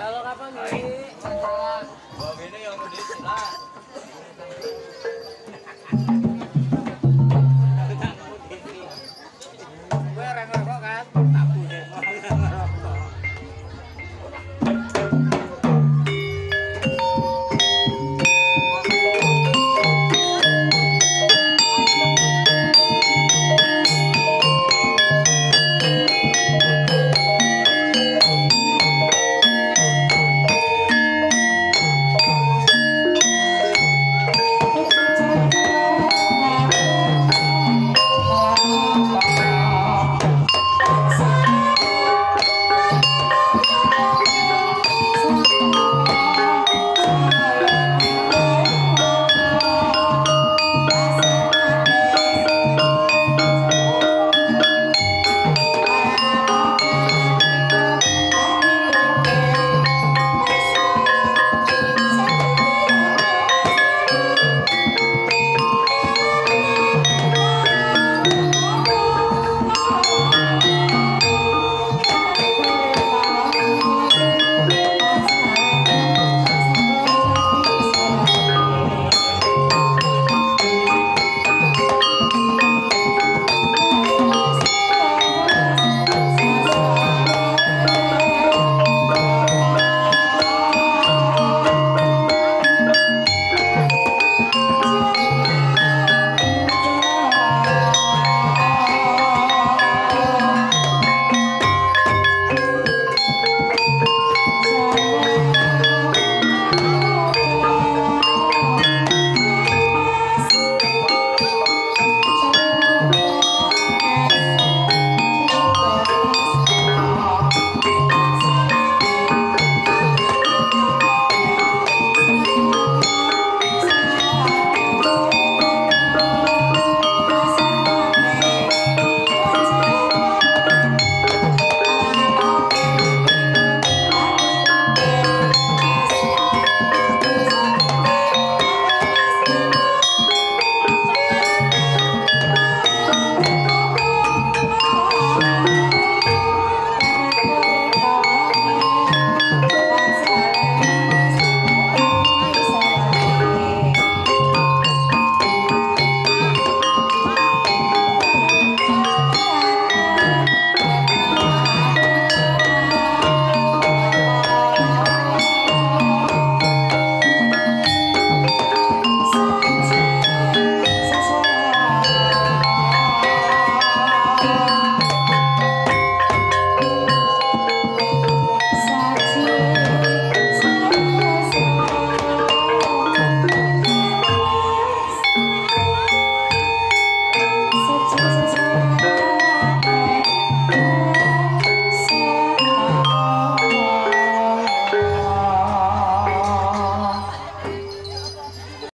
kalau kapan nih? Kalau ini yang udah